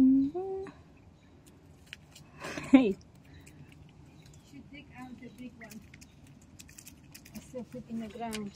Mm-hmm. Hey. Should dig out the big one. I still put in the ground.